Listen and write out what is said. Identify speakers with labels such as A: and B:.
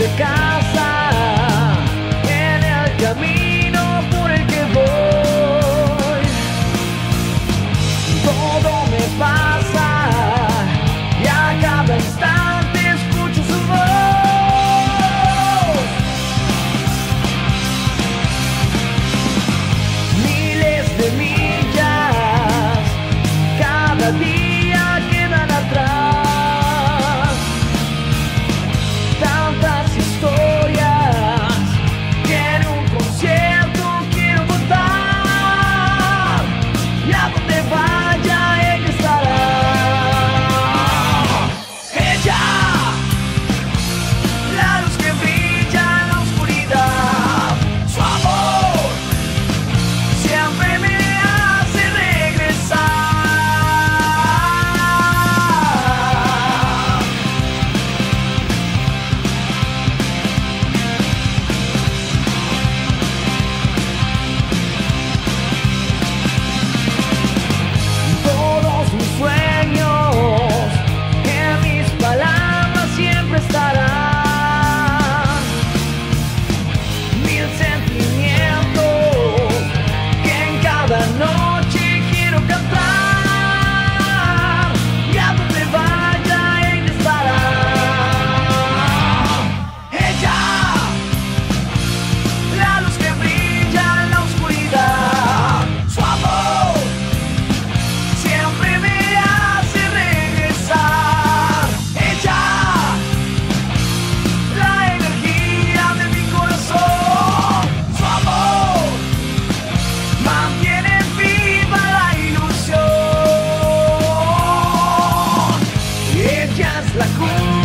A: the guy la culpa.